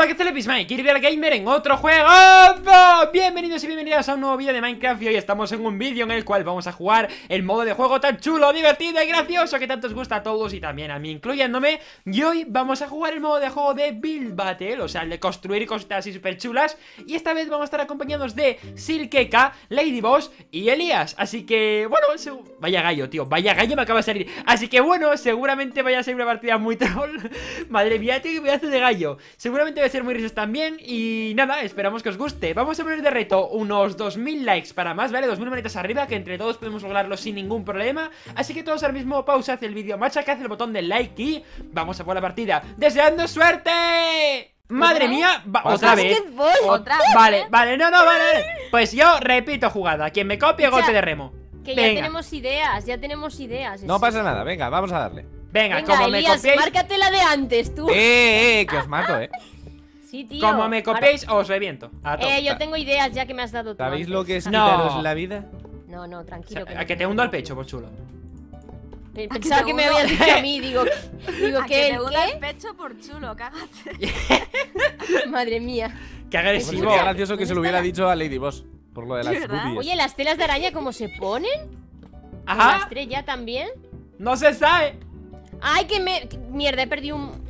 Hola, ¿qué tal, Epismike? Real Gamer en otro juego. Bienvenidos y bienvenidas a un nuevo vídeo de Minecraft Y hoy estamos en un vídeo en el cual vamos a jugar el modo de juego tan chulo, divertido y gracioso Que tanto os gusta a todos y también a mí incluyéndome. Y hoy vamos a jugar el modo de juego de Build Battle O sea, el de construir cositas así súper chulas Y esta vez vamos a estar acompañados de Silkeka, Ladyboss y Elías Así que, bueno, vaya gallo, tío, vaya gallo me acaba de salir. Así que bueno, seguramente vaya a ser una partida muy troll. Madre mía, tío, que voy a hacer de gallo. Seguramente ser muy risas también Y nada, esperamos que os guste Vamos a poner de reto unos 2000 likes para más, ¿vale? 2000 manitas arriba, que entre todos podemos lograrlo sin ningún problema Así que todos ahora mismo pausa hacia el vídeo Machacad el botón del like y vamos a por la partida ¡Deseando suerte! Madre mía, otra vez. ¿Otra Vale, vale, no, no, vale, Pues yo repito jugada. Quien me copie, golpe de remo. Que ya tenemos ideas, ya tenemos ideas. No pasa nada, venga, vamos a darle. Venga, como me copiéis. Márcate la de antes, tú. Eh, eh, que os mato, eh. Como me copiéis, os reviento. Eh, yo tengo ideas ya que me has dado tú. ¿Sabéis lo que es quitaros la vida? No, no, tranquilo. a que te hundo al pecho, por chulo. Pensaba que me habías dicho a mí, digo, digo que te hundo el pecho por chulo, cágate. Madre mía. Qué agresivo. Qué gracioso que se lo hubiera dicho a Lady Boss por lo de las rubias. Oye, las telas de araña cómo se ponen? Ajá. ¿La estrella también? No se sabe. Ay, que me mierda, he perdido un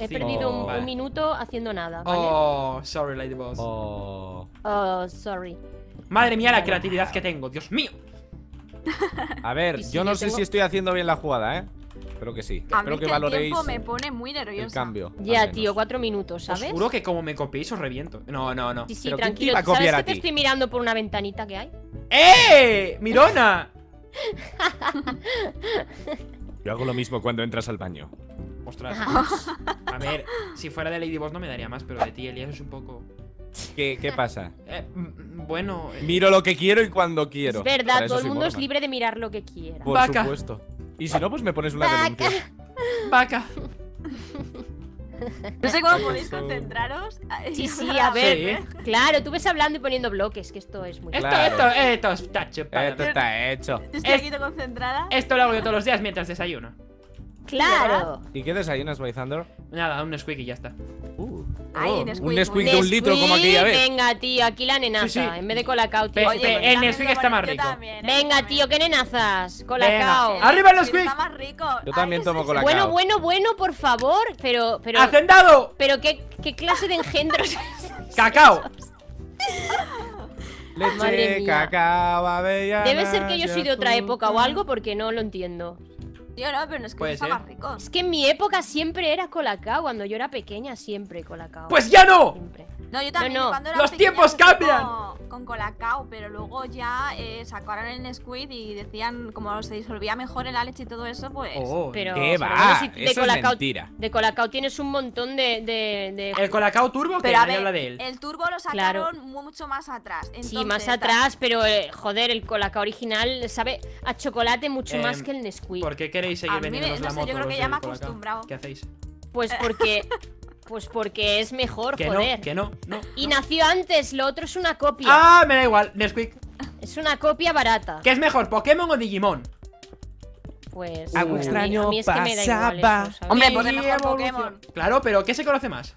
he perdido un, minuto haciendo nada. Oh, sorry, Lady Boss. Oh. oh, sorry. Madre mía, la creatividad que tengo, Dios mío. A ver, yo no sé si estoy haciendo bien la jugada, ¿eh? Espero que sí. Espero que, valoréis. El me pone muy nervioso. El cambio. Ya, tío, cuatro minutos, ¿sabes? Os juro que como me copiéis os reviento. No, no, no. Sí, sí, tranquilo. ¿Sabes que te estoy mirando por una ventanita que hay? ¡Eh! ¡Mirona! Yo hago lo mismo cuando entras al baño. Ostras. A ver, si fuera de Lady Boss no me daría más, pero de ti, Elías, es un poco. ¿Qué, qué pasa? Eh, bueno. Eh. Miro lo que quiero y cuando quiero. Es verdad, todo el mundo es libre de mirar lo que quiera. Por supuesto. Y si no, pues me pones una denuncia. Vaca. No sé cómo podéis concentraros. Sí, sí, a ver. Claro, tú ves hablando y poniendo bloques, que esto es muy Esto, esto, esto está chupado. Esto está hecho. Estoy aquí concentrada. Esto lo hago yo todos los días mientras desayuno. Claro. ¿Y qué desayunas, By Thunder? Nada, un Nesquik y ya está. Uh. un Nesquik de un litro como aquella vez. Venga, tío, aquí la nenaza. En vez de colacao, tío. Oye, el Nesquik está más rico. ¿eh? Venga, tío, ¿qué nenazas? Colacao. ¡Arriba el Nesquik! Está más rico. Yo también tomo colacao. Bueno, bueno, bueno, por favor. Pero, pero. ¡Hacendado! Pero qué, qué clase de engendros. ¡Cacao! Leche, cacao, avellana. Debe ser que yo soy de otra época o algo porque no lo entiendo. Tío, no, pero no es que más rico. Es que en mi época siempre era colacao. Cuando yo era pequeña, siempre colacao. ¡Pues ya no! No, yo también. Cuando era ¡Los tiempos cambian! Con, colacao, pero luego ya eh, sacaron el Squid y decían, como se disolvía mejor en la leche y todo eso, pues. Oh, pero, ¿Qué va? de eso colacao, es mentira. De colacao tienes un montón de. de, El colacao turbo, pero que habla de él. El turbo lo sacaron mucho más atrás. sí, más atrás, pero eh, joder, el colacao original sabe a chocolate mucho más em, que el Nesquik. ¿Por qué queréis la moto? Yo creo que ya me he acostumbrado. ¿Qué hacéis? Pues porque Pues porque es mejor, que joder. No, que no, no. Y nació antes, lo otro es una copia. Ah, me da igual, Nesquik. Es una copia barata. ¿Qué es mejor, Pokémon o Digimon? Pues. Algo extraño a mí es que me da igual Hombre, pues mejor Pokémon. Claro, pero ¿qué se conoce más?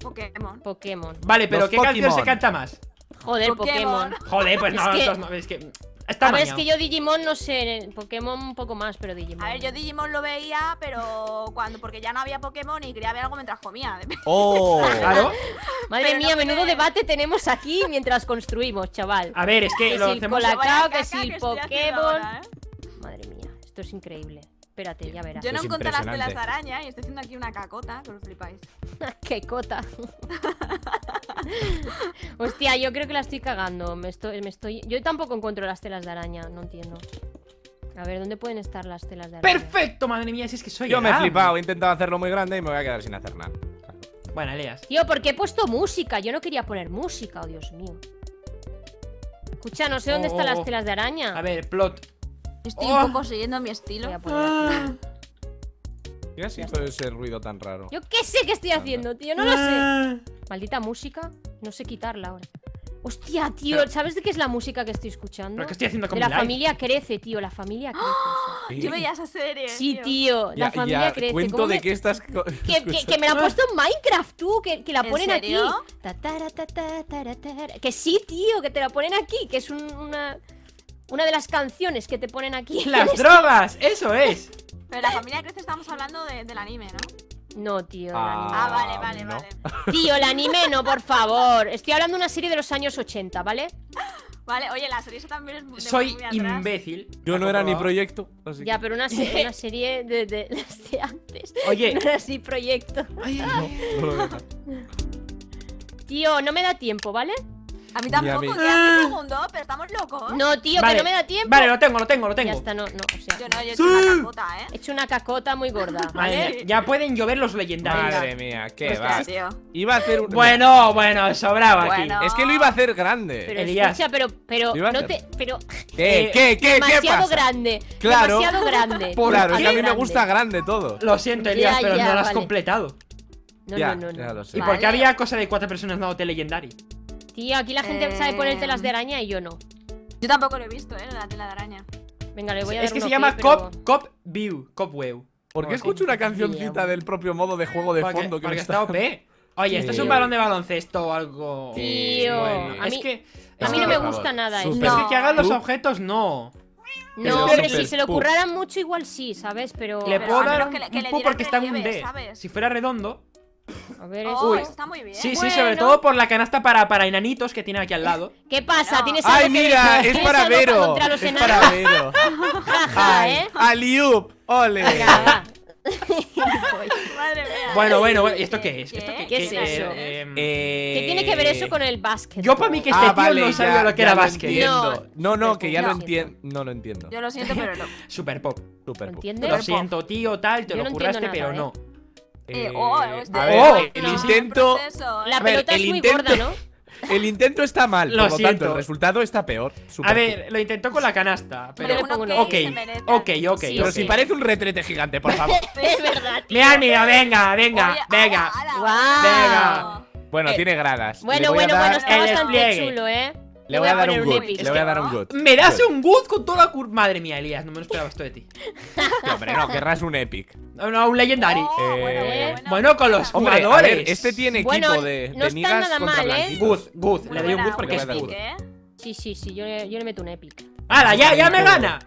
Pokémon. Pokémon. Vale, pero ¿qué canción se canta más? Joder, Pokémon. Joder, pues no, no, es que a ver, es que yo Digimon no sé, Pokémon un poco más, pero Digimon. A ver, yo Digimon lo veía, pero cuando porque ya no había Pokémon y quería ver algo mientras comía. Oh, claro. Madre mía, menudo debate tenemos aquí mientras construimos, chaval. A ver, es que, que lo si hacemos... Colacao, que si el Pokémon. ¿eh? Madre mía, esto es increíble. Espérate, ya verás. Yo no encontré las telas de araña y estoy haciendo aquí una cacota, que os flipáis. ¡Qué cota! Hostia, yo creo que la estoy cagando. Me estoy, me estoy... Yo tampoco encuentro las telas de araña, no entiendo. A ver, ¿dónde pueden estar las telas de araña? ¡Perfecto! Madre mía, si es que soy Yo me he flipado, he intentado hacerlo muy grande y me voy a quedar sin hacer nada. Bueno, Elias. Tío, ¿por qué he puesto música? Yo no quería poner música, oh Dios mío. Escucha, no sé dónde están las oh. telas de araña. A ver, plot. Estoy un poco siguiendo mi estilo. ¿Qué ha sido ese ruido tan raro? Yo qué sé qué estoy haciendo, tío, no lo sé. Maldita música, no sé quitarla ahora. Hostia, tío, ¿sabes de qué es la música que estoy escuchando? ¿Pero qué estoy haciendo con de la familia crece, tío, la familia crece. Yo veía esa serie. Sí, tío, la Ya- familia ya, crece. Cuento ¿Cómo de me- qué estás. Que, que- que me la han puesto en Minecraft, tú, que, que la ¿En ponen serio? aquí. Ta, tara, ta, ta, tara, tara. Que sí, tío, que te la ponen aquí, que es un- una, una de las canciones que te ponen aquí. ¡Las drogas! ¡Eso es! Pero la familia crece, estamos hablando de- del anime, ¿no? No, tío, el Ah. Ah, vale, vale, no. vale. Tío, el anime no, por favor. Estoy hablando de una serie de los años 80, ¿ale? Vale, oye, la serie esa también es muy Soy muy atrás. imbécil. Yo no ¿Has era ni proyecto. así Ya, que- pero una, se- una serie de, de las de antes. Oye. No era así proyecto. Ay. no lo. Tío, no me da tiempo, ¿vale? A mí Y a tampoco, mí. quedan 10 segundos, pero estamos locos. No, tío, Vale. que no me da tiempo. Vale, lo tengo, lo tengo, lo Ya tengo. está, no, no, o sea. Yo no, yo he hecho una cacota, ¿eh? He hecho una cacota muy gorda, ¿vale? ya pueden llover los legendarios. Madre mía, qué Hostia, va. tío. Iba a hacer un. Bueno, bueno, sobraba aquí. Bueno. Es que lo iba a hacer grande. Pero Elías. escucha, pero, pero, no hacer. te, pero ¿Qué, eh, qué, qué, qué demasiado pasa? grande, Claro. demasiado grande. ¿Por Claro, es que a mí me gusta grande todo. Lo siento, Elías, Ya, pero ya, no lo has vale. completado. No, Ya, no, no, ya no. lo sé. ¿Y Vale. por qué había cosa de cuatro personas dándote legendary? Tío, aquí la gente Eh, sabe poner telas de araña y yo no. Yo tampoco lo he visto, ¿eh? La tela de araña. Venga, le voy a Es dar que un se llama pero- Cop, Cop View, Cop View. ¿Por qué escucho una cancioncita del propio modo de juego de Porque, fondo que porque me está OP. Oye, esto es un Tío. balón de baloncesto o algo. Tío, Bueno, a es mí- que. A es mí que- no me gusta nada eso. Es que, que hagan los objetos, no. No, Pero si se lo pup. curraran mucho igual sí, ¿sabes? Pero... Le puedo dar un, que le- que le porque está en un D. ¿sabes? Si fuera redondo. A ver, Oh, eso- eso está muy bien. Sí, sí, sobre todo por la canasta para, para enanitos que tiene aquí al lado. ¿Qué pasa? No. ¿Tienes algo ¡Ay, que mira! decir? Es ¿Tienes para Vero. contra los Es enanos? para Vero. Jaja, Ay, ¿eh? ¡Aliup! ¡Ole! Venga. Madre mía. Bueno, bueno, bueno, ¿y esto qué es? ¿Qué? ¿Esto ¿Qué es eh, eso? eh, Eh, ¿Qué tiene que ver eso con el básquet? Yo para mí que este Ah, tío vale, no sabía lo que era lo básquet. entiendo. No, no, que ya No. lo entiendo. No lo entiendo. Yo lo siento, pero no. Super pop. Super ¿Lo pop. entiendes? Lo siento, tío, tal, te Yo lo no curraste, entiendo pero nada, no. Eh, oh, este- a ver, Oh, el no. intento. Proceso, ¿eh? La A ver, pelota el es muy intento- gorda, ¿no? El intento está mal, Lo por lo tanto, el resultado está peor. Super A ver, lo intentó con la canasta, pero. Pero Ok, ok, ok. Sí, Pero si parece un retrete gigante, por favor. Es verdad, tío. Mira, mira, venga, venga, Oye, venga. ala, ala, Guau. Venga. Bueno, Eh, tiene gradas. Bueno, bueno, bueno, está el bastante despliegue. chulo, ¿eh? Le voy a dar un good. epic. Le voy a dar un good. Me das Good. un good con toda la cur... Madre mía, Elías, no me lo esperaba esto de ti. Hombre, no, querrás un epic. No, no, un legendary. Oh, bueno, Eh, bueno. Bueno, con los Hombre, jugadores. ver, este tiene equipo Bueno, de, no de está nada ¿eh? blanquitos. Good, good. Le doy un good porque es good. ¿eh? Sí, sí, sí, yo le, yo le meto un epic. ¡Hala, ya, ya me gana!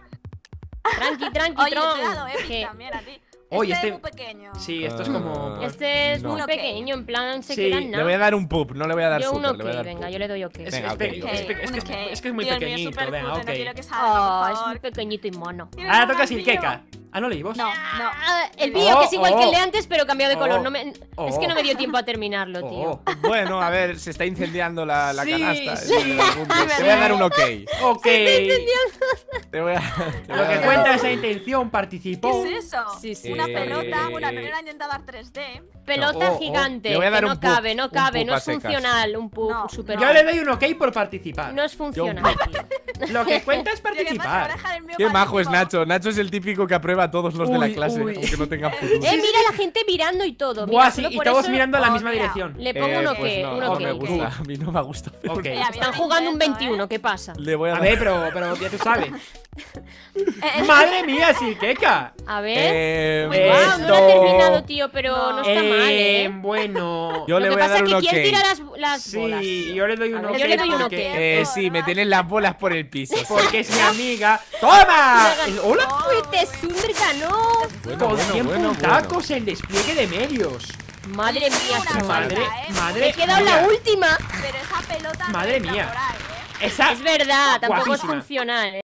Tranqui, tranqui, Oye, te he tron. dado Epic que también a ti. Oye, este, este- es muy pequeño. Sí, esto es Ah. como. Este es No. muy pequeño, en plan se Sí, le nada. Le voy a dar un pup, no le voy a dar Yo un super, ok, le voy a dar venga, pup. yo le doy ok. Es, Venga, es ok, pe- ok. es es que, un es, ok. es que es muy Dios mío, pequeñito, venga, ok. No quiero que salga, Oh, es muy pequeñito y mono. ¿Tienes Ahora un toca queca. Ah, no leí vos. No, no. Ah, el vídeo Oh, que es igual que el de oh. antes, pero cambiado de color. Oh. No me- Oh. Es que no me dio tiempo a terminarlo, tío. Bueno, a ver, se está incendiando la, la Sí, canasta. sí. Punto. Te voy a dar un ok. ok. Te voy a, te voy Lo que cuenta esa intención participó. ¿Qué es eso? Sí, sí. Una pelota. Bueno, al menos la han intentado dar 3D. Pelota Oh, oh. gigante. Le voy a dar que no cabe, no cabe, no a es funcional. Un pup No, super. Yo le doy un ok por participar. No es funcional. Lo que cuenta es a participar. Qué majo es. Nacho. Nacho es el típico que aprueba a todos los de Uy, la clase, uy. aunque no tengan futuro. Eh, mira la gente mirando y todo. Buah, sí, y todos mirando a la Oh, misma dirección. Le pongo Eh, un ok, pues no, un no ok. me gusta. A mí no me gusta. Ok. A mí Están jugando un intento, 21, ¿eh? ¿qué pasa? Le voy a A dar. ver, pero, pero ya tú sabes. Eh, eh, Madre mía, sí, queca. A ver. Eh, Guau, no lo ha esto- terminado, tío, pero no, No. está mal, Eh, ¿eh? bueno. Yo lo le que voy a dar es que. ¿quién tira las, las bolas? Sí, yo le doy un ok. yo le doy un ok. porque, Eh, sí, me tienen las bolas por el piso. sí. porque es mi amiga. ¡Toma! ¡Hola! ¡Uy, te Zundriga, no! Bueno, Con bueno, 100 bueno, puntacos en despliegue de medios. Madre mía. Madre, cosa, ¿eh? madre Me he quedado mía. la última. Pero esa pelota no Madre entra mía. por ahí, ¿eh? Esa Es verdad, tampoco Guapísima. es funcional, ¿eh?